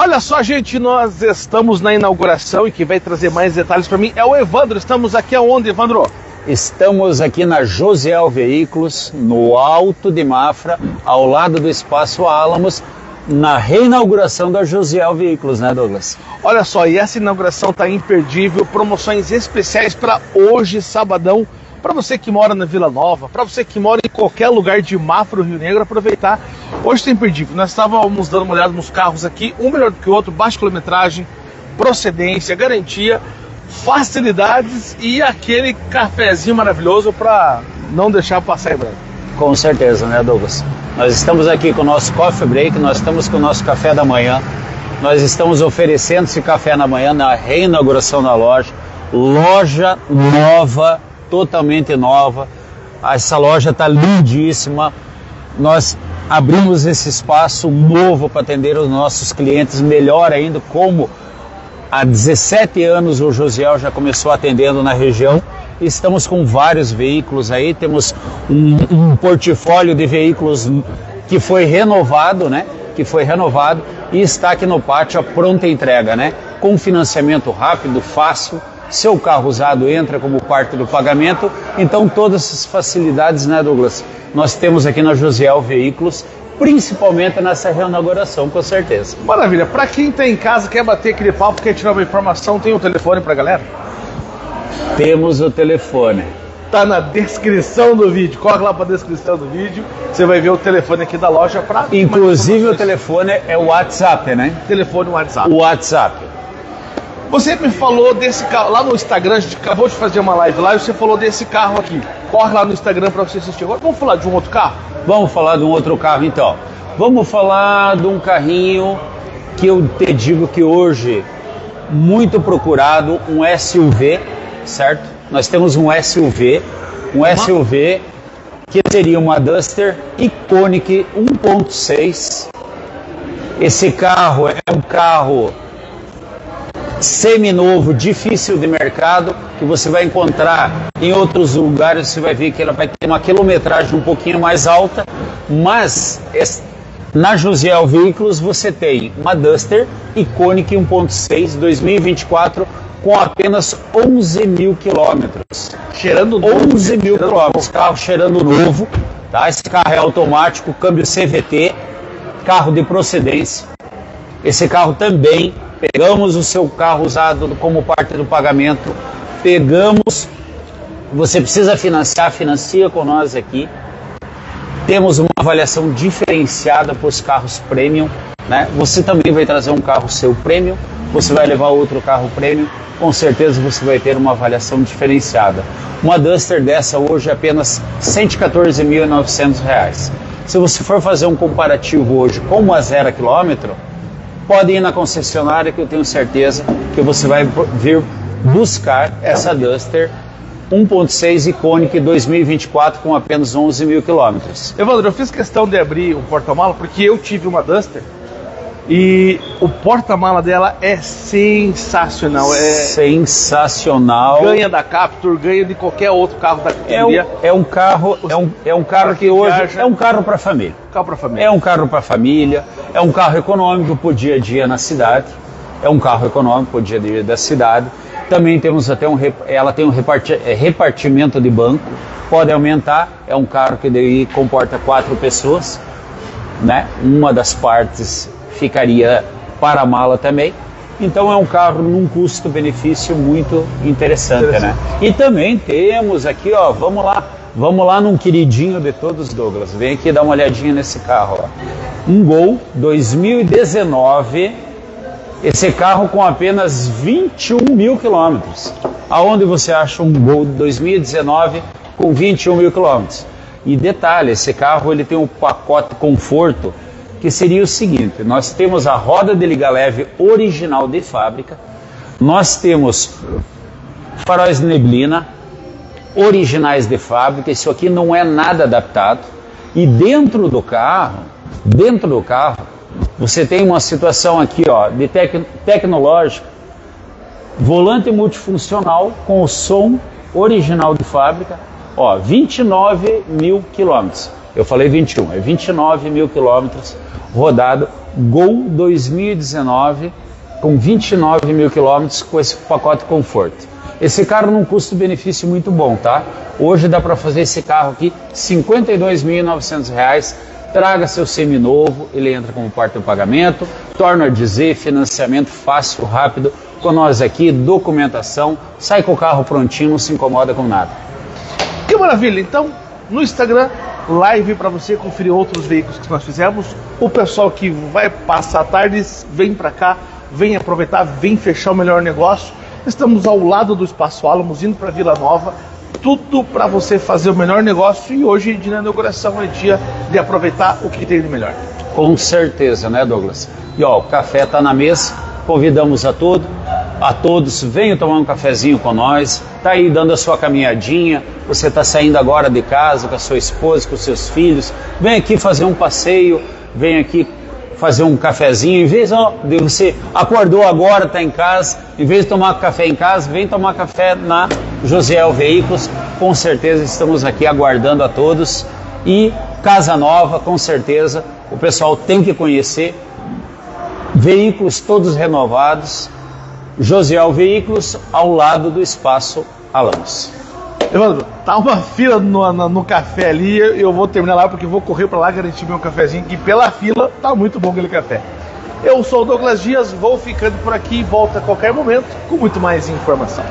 Olha só, gente, nós estamos na inauguração e quem vai trazer mais detalhes para mim é o Evandro. Estamos aqui aonde, Evandro? Estamos aqui na Josiel Veículos, no Alto de Mafra, ao lado do Espaço Álamos, na reinauguração da Josiel Veículos, né, Douglas? Olha só, e essa inauguração está imperdível, promoções especiais para hoje, sabadão, para você que mora na Vila Nova, para você que mora em qualquer lugar de Mafra, Rio Negro, aproveitar. Hoje tem imperdível. Nós estávamos dando uma olhada nos carros aqui, um melhor do que o outro, baixa quilometragem, procedência, garantia, facilidades e aquele cafezinho maravilhoso para não deixar passar em branco. Com certeza, né, Douglas? Nós estamos aqui com o nosso coffee break, nós estamos com o nosso café da manhã. Nós estamos oferecendo esse café na manhã na reinauguração da loja. Loja nova, totalmente nova. Essa loja está lindíssima. Nós abrimos esse espaço novo para atender os nossos clientes, melhor ainda, como há 17 anos o Josiel já começou atendendo na região. Estamos com vários veículos aí, temos um, um portfólio de veículos que foi renovado, né? Que foi renovado e está aqui no pátio a pronta entrega, né? Com financiamento rápido, fácil seu carro usado entra como parte do pagamento. Então, todas essas facilidades, né, Douglas? Nós temos aqui na Josiel Veículos, principalmente nessa reinauguração, com certeza. Maravilha. Para quem está em casa, quer bater aquele papo, quer tirar uma informação, tem o um telefone para galera? Temos o telefone. Tá na descrição do vídeo. Corre lá para a descrição do vídeo. Você vai ver o telefone aqui da loja para. Inclusive o telefone é o WhatsApp, né? Telefone WhatsApp. O WhatsApp. Você me falou desse carro, lá no Instagram, a gente acabou de fazer uma live lá e você falou desse carro aqui. Corre lá no Instagram para você assistir. Agora vamos falar de um outro carro? Vamos falar de um outro carro então. Vamos falar de um carrinho que eu te digo que hoje muito procurado, um SUV, certo? Nós temos um SUV, um uma? SUV que seria uma Duster Iconic 1.6. Esse carro é um carro seminovo, difícil de mercado, que você vai encontrar em outros lugares, você vai ver que ela vai ter uma quilometragem um pouquinho mais alta, mas na Josiel Veículos você tem uma Duster Iconic 1.6 2024 com apenas 11 mil quilômetros. Cheirando novo. 11 mil cheirando quilômetros, carro cheirando novo. Tá? Esse carro é automático, câmbio CVT, carro de procedência. Esse carro também pegamos o seu carro usado como parte do pagamento, pegamos, você precisa financiar, financia com nós aqui. Temos uma avaliação diferenciada para os carros premium, né? Você também vai trazer um carro seu premium, você vai levar outro carro premium, com certeza você vai ter uma avaliação diferenciada. Uma Duster dessa hoje é apenas R$ 114.900. Se você for fazer um comparativo hoje com uma zero quilômetro, pode ir na concessionária que eu tenho certeza que você vai vir buscar essa Duster 1.6 Iconic 2024 com apenas 11 mil quilômetros. Evandro, eu fiz questão de abrir o porta-mala porque eu tive uma Duster e o porta-mala dela é sensacional. É... Sensacional. Ganha da Captur, ganha de qualquer outro carro da categoria. É, um, é um carro, é um, é um carro que hoje é um carro para família. Carro para família. É um carro para família. É um carro econômico para o dia a dia na cidade. É um carro econômico para o dia a dia da cidade. Também temos até um, ela tem um é, repartimento de banco. Pode aumentar. É um carro que daí comporta quatro pessoas, né? Uma das partes ficaria para a mala também. Então é um carro num custo-benefício muito interessante, né? interessante, né? E também temos aqui, ó, vamos lá, vamos lá num queridinho de todos, Douglas. Vem aqui dar uma olhadinha nesse carro, ó. Um Gol 2019. Esse carro com apenas 21 mil quilômetros. Aonde você acha um Gol 2019 com 21 mil quilômetros? E detalhe, esse carro ele tem um pacote conforto que seria o seguinte: nós temos a roda de liga leve original de fábrica, nós temos faróis de neblina originais de fábrica, isso aqui não é nada adaptado. E dentro do carro, dentro do carro, você tem uma situação aqui, ó, de tec tecnológica, volante multifuncional com o som original de fábrica, ó, 29 mil quilômetros. Eu falei 21, é 29 mil quilômetros rodado Gol 2019 com 29 mil quilômetros com esse pacote conforto. Esse carro num custo-benefício muito bom, tá? Hoje dá para fazer esse carro aqui R$ 52.900. Traga seu seminovo, ele entra como parte do pagamento, torna a dizer financiamento fácil, rápido, com nós aqui, documentação, sai com o carro prontinho, não se incomoda com nada. Que maravilha! Então, no Instagram, live para você conferir outros veículos que nós fizemos. O pessoal que vai passar tardes, vem para cá, vem aproveitar, vem fechar o melhor negócio. Estamos ao lado do Espaço Álamos, indo para Vila Nova. Tudo para você fazer o melhor negócio e hoje, de inauguração, é dia de aproveitar o que tem de melhor. Com certeza, né, Douglas? E ó, o café está na mesa, convidamos a todos, a todos, venham tomar um cafezinho com nós, tá aí dando a sua caminhadinha, você está saindo agora de casa com a sua esposa, com os seus filhos, vem aqui fazer um passeio, vem aqui fazer um cafezinho, em vez de você acordou agora, está em casa, em vez de tomar café em casa, vem tomar café na Josiel Veículos. Com certeza estamos aqui aguardando a todos. E Casa Nova, com certeza, o pessoal tem que conhecer. Veículos todos renovados. Josiel Veículos ao lado do espaço Alamos. Evandro, tá uma fila no, no, no, café ali, eu vou terminar lá porque vou correr para lá garantir meu cafezinho, que pela fila tá muito bom aquele café. Eu sou o Douglas Dias, vou ficando por aqui e volto a qualquer momento com muito mais informação.